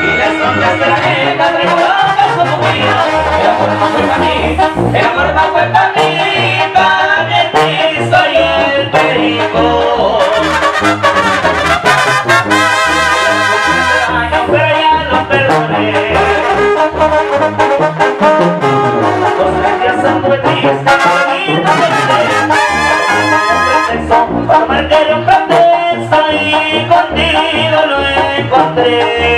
Y las sombras. El amor fue para mí, el amor no fue para contigo lo encontré.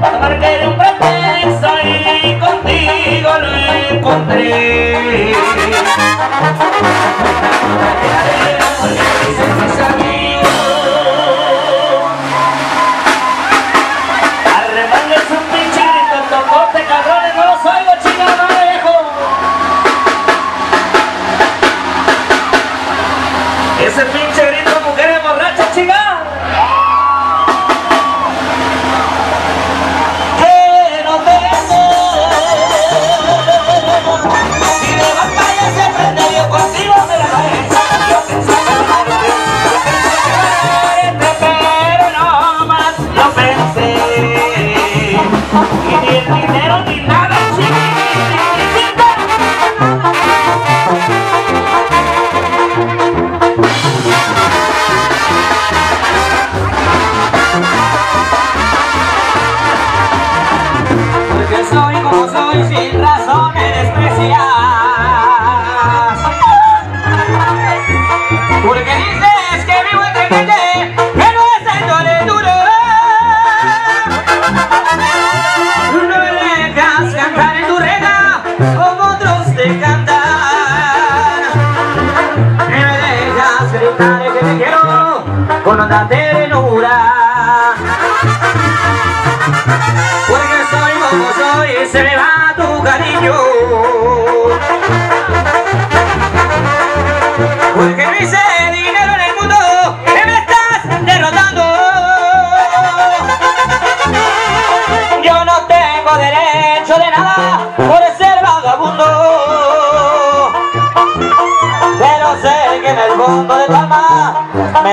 Para marcar un pretexto y contigo lo encontré. disfrutaré que te quiero con onda ternura. Porque soy como soy, se me va tu cariño. Porque me hice dinero en el mundo, que me estás derrotando. Yo no tengo derecho de nada. Por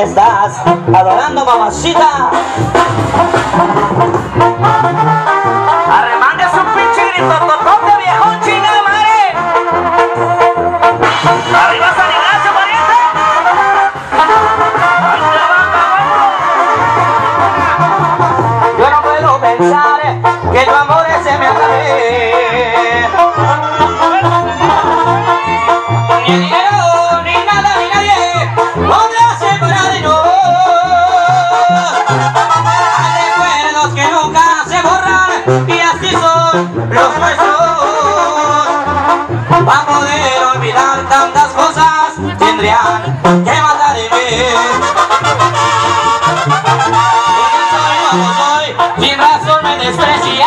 estás adorando mamacita. los huesos para poder olvidar tantas cosas tendrían que matarme. Soy, no soy, sin razón me desprecias.